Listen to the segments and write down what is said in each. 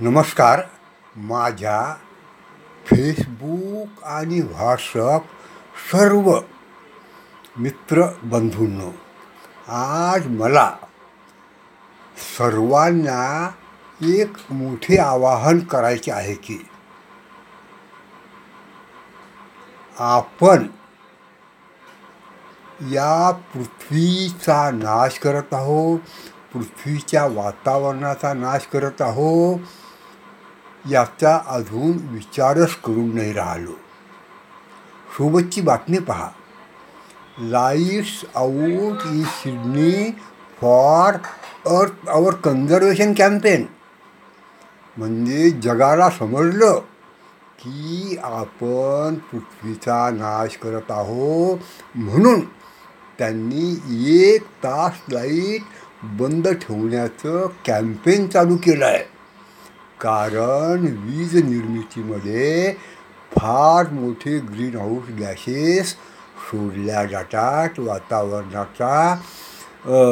नमस्कार. माझ्या फेसबुक आणि व्हॉट्सअप सर्व मित्रबंधूंनो आज मला सर्वांना एक मोठे आवाहन करायचे आहे की आपण या पृथ्वीचा नाश करत आहोत पृथ्वीच्या वातावरणाचा नाश करत आहोत याचा अजून विचारच करून नाही राहिलो. सोबतची बातमी पहा. Lights out in Sydney for earth hour conservation campaign. म्हणजे जगाला समजलं की आपण पृथ्वीचा नाश करत आहोत म्हणून त्यांनी एक तास लाइट बंद ठेवण्याचं कॅम्पेन चालू केलं आहे कारण वीज निर्मितीमध्ये फार मोठे ग्रीन हाऊस गॅसेस सोडल्या जातात. वातावरणाचा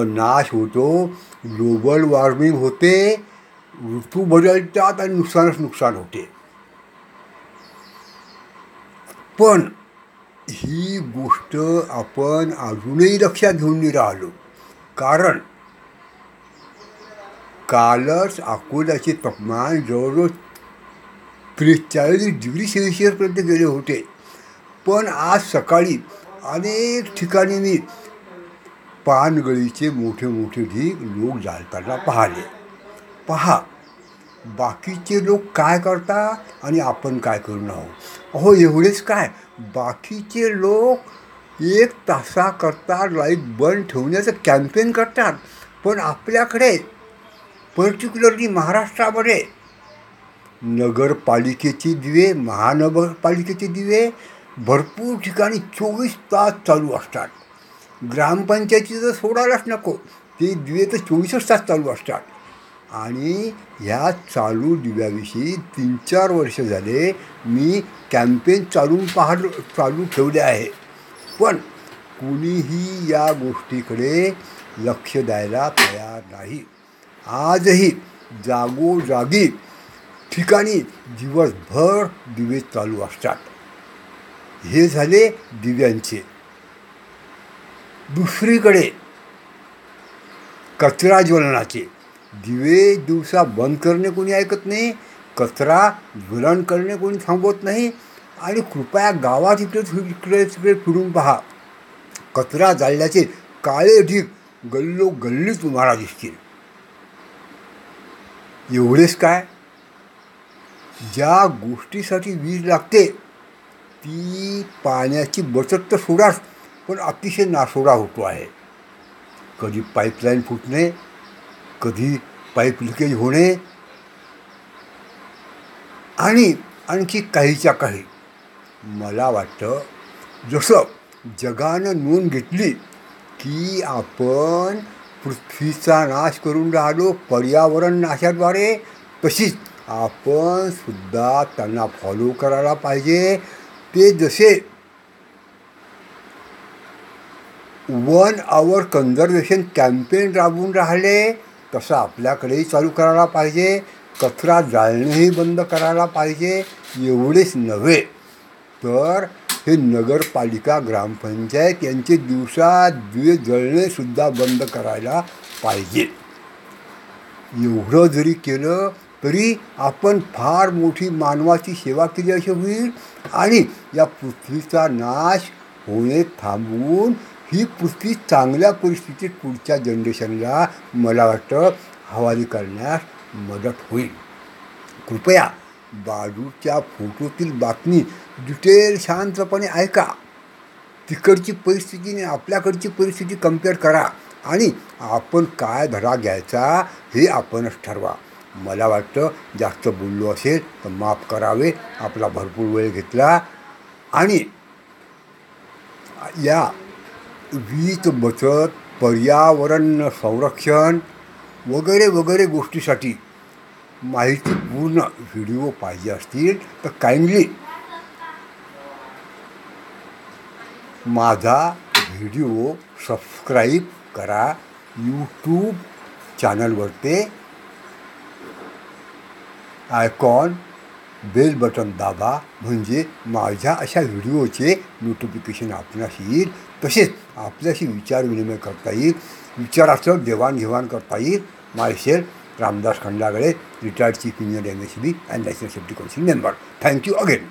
नाश होतो. ग्लोबल वॉर्मिंग होते. ऋतू बदलतात आणि नुकसानच नुकसान होते. पण ही गोष्ट आपण अजूनही लक्षात घेऊन नाही राहिलो. कारण कालच अकोल्याचे तापमान जवळजवळ त्रेचाळीस डिग्री सेल्सिअसपर्यंत गेले होते. पण आज सकाळी अनेक ठिकाणी मी पानगळीचे मोठे मोठे ढीग लोक जाळताना पाहिले. पहा बाकीचे लोक काय करतात आणि आपण काय करून आहोत? अहो एवढेच काय? बाकीचे लोक एक तासाकरता लाइट बंद ठेवण्याचं कॅम्पेन करतात. पण आपल्याकडे पर्टिक्युलरली महाराष्ट्रामध्ये नगरपालिकेचे दिवे महानगरपालिकेचे दिवे भरपूर ठिकाणी चोवीस तास चालू असतात. ग्रामपंचायती तर सोडायलाच नको ते दिवे तर चोवीसच तास चालू असतात. आणि ह्या चालू दिव्याविषयी तीन चार वर्ष झाले मी कॅम्पेन चालून पाहत चालू ठेवले आहे. पण कुणीही या गोष्टीकडे लक्ष द्यायला तयार नाही. आजही जागोजागी ठिकाणी दिवसभर दिवे चालू असतात. हे झाले दिव्यांचे. दुसरीकडे कचरा ज्वलनाचे. दिवे दिवसा बंद करणे कोणी ऐकत नाही कचरा ज्वलन करणे कोणी थांबवत नाही आणि कृपया गावात इकडे इकडे तिकडे फिरून पहा. कचरा जाळल्याचे काळे ढीग गल्लो गल्ली तुम्हाला दिसतील. एवढेच काय? ज्या गोष्टीसाठी वीज लागते ती पाण्याची बचत तर सोडाच पण अतिशय नासोडा होतो आहे. कधी पाईपलाईन फुटणे कधी पाईप लिकेज होणे आणि आणखी काहीच्या काही. मला वाटतं जसं जगानं नोंद घेतली की आपण पृथ्वीचा नाश करून राहिलो पर्यावरण नाशाद्वारे तशीच आपण सुद्धा त्यांना फॉलो करायला पाहिजे. ते जसे वन आवर कन्झर्वेशन कॅम्पेन राबवून राहिले तसं आपल्याकडेही चालू करायला पाहिजे. कचरा जाळणेही बंद करायला पाहिजे. एवढेच नव्हे तर हे नगरपालिका ग्रामपंचायत यांचे दिवसा दिवे जळणेसुद्धा बंद करायला पाहिजे. एवढं जरी केलं तरी आपण फार मोठी मानवाची सेवा केली अशी होईल आणि या पृथ्वीचा नाश होणे थांबवून ही पृथ्वी चांगल्या परिस्थितीत पुढच्या जनरेशनला मला वाटतं हवाली करण्यास मदत होईल. कृपया बाजूच्या फोटोतील बातमी डिटेल शांतपणे ऐका. तिकडची परिस्थिती आणि आपल्याकडची परिस्थिती कंपेअर करा. आणि आपण काय धडा घ्यायचा हे आपणच ठरवा. मला वाटतं जास्त बोललो असेल तर माफ करावे. आपला भरपूर वेळ घेतला. आणि या वीज बचत पर्यावरण संरक्षण वगैरे वगैरे गोष्टीसाठी माहितीपूर्ण व्हिडिओ पाहिजे असतील तर काइंडली माझा व्हिडिओ सबस्क्राईब करा यूट्यूब चॅनलवर ते आयकॉन बेल बटन दाबा म्हणजे माझ्या अशा व्हिडिओचे नोटिफिकेशन आपणास येईल. तसेच आपल्याशी विचारविनिमय करता येईल. विचाराचं देवाणघेवाण करता येईल. Myself Ramdas Khandagale retired chief engineer M S B and national safety council member thank you again